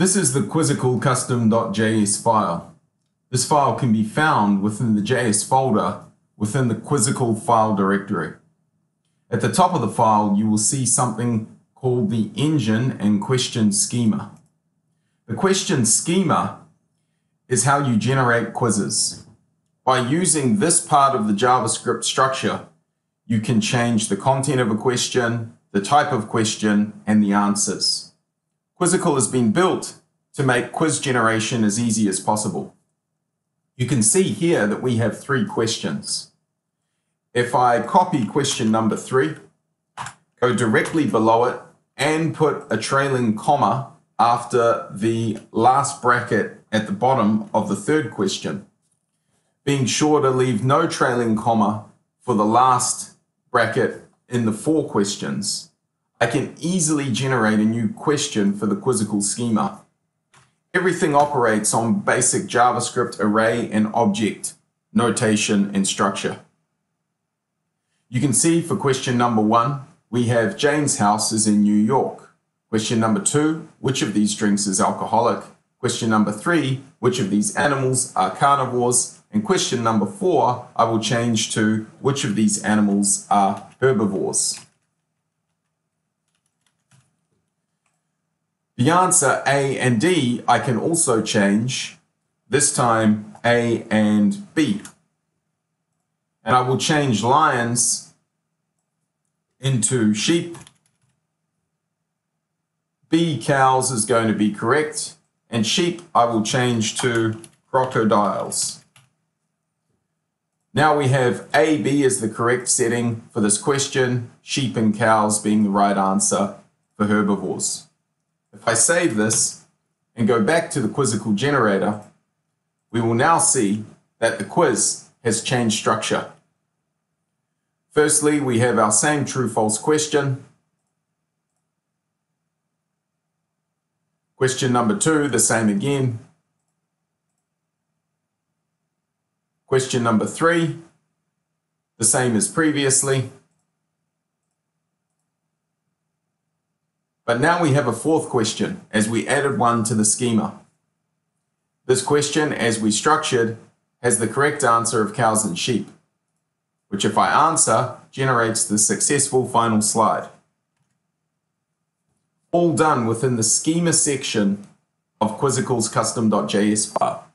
This is the quizzical custom.js file. This file can be found within the JS folder within the quizzical file directory. At the top of the file, you will see something called the engine and question schema. The question schema is how you generate quizzes. By using this part of the JavaScript structure, you can change the content of a question, the type of question, and the answers. Quizzical has been built to make quiz generation as easy as possible. You can see here that we have three questions. If I copy question number three, go directly below it and put a trailing comma after the last bracket at the bottom of the third question, being sure to leave no trailing comma for the last bracket in the four questions I can easily generate a new question for the quizzical schema. Everything operates on basic JavaScript array and object notation and structure. You can see for question number one, we have Jane's house is in New York. Question number two, which of these drinks is alcoholic? Question number three, which of these animals are carnivores? And question number four, I will change to which of these animals are herbivores. The answer A and D I can also change, this time A and B. And I will change lions into sheep. B cows is going to be correct. And sheep I will change to crocodiles. Now we have A, B as the correct setting for this question, sheep and cows being the right answer for herbivores. If I save this and go back to the quizzical generator, we will now see that the quiz has changed structure. Firstly, we have our same true-false question. Question number two, the same again. Question number three, the same as previously. But now we have a fourth question as we added one to the schema. This question, as we structured, has the correct answer of cows and sheep, which if I answer, generates the successful final slide. All done within the schema section of Quizzical's custom.js file.